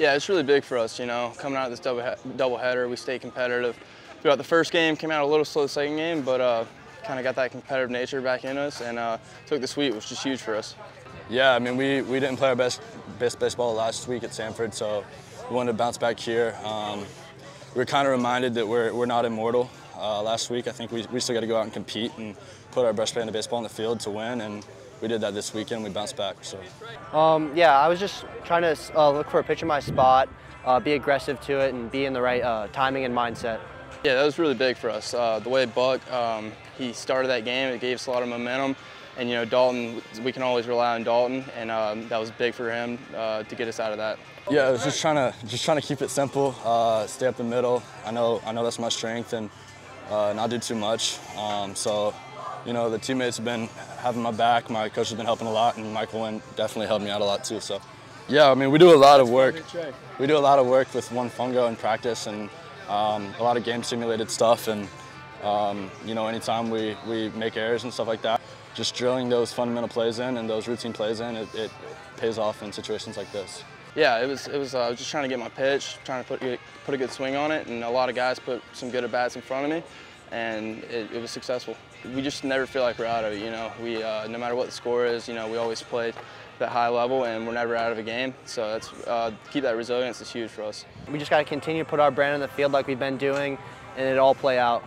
Yeah, it's really big for us, you know, coming out of this double, double header, we stayed competitive. Throughout the first game, came out a little slow the second game, but uh, kind of got that competitive nature back in us and uh, took the sweep, which is huge for us. Yeah, I mean, we, we didn't play our best, best baseball last week at Samford, so we wanted to bounce back here. Um, we were kind of reminded that we're, we're not immortal. Uh, last week, I think we, we still got to go out and compete and put our best brand of baseball on the field to win, and we did that this weekend. We bounced back. So. Um, yeah, I was just trying to uh, look for a pitch in my spot, uh, be aggressive to it, and be in the right uh, timing and mindset. Yeah, that was really big for us. Uh, the way Buck, um, he started that game, it gave us a lot of momentum. And you know, Dalton, we can always rely on Dalton, and um, that was big for him uh, to get us out of that. Yeah, I was just trying to just trying to keep it simple, uh, stay up the middle. I know I know that's my strength, and uh, not do too much. Um, so, you know, the teammates have been having my back. My coach has been helping a lot, and Michael Wynn definitely helped me out a lot too. So, yeah, I mean, we do a lot of work. We do a lot of work with One Fungo in practice, and um, a lot of game simulated stuff. And um, you know, anytime we we make errors and stuff like that, just drilling those fundamental plays in and those routine plays in, it, it pays off in situations like this. Yeah, it was. It was. Uh, I was just trying to get my pitch, trying to put put a good swing on it, and a lot of guys put some good at bats in front of me, and it, it was successful. We just never feel like we're out of it. You know, we uh, no matter what the score is, you know, we always play that high level, and we're never out of a game. So that's uh, keep that resilience is huge for us. We just got to continue to put our brand in the field like we've been doing, and it all play out.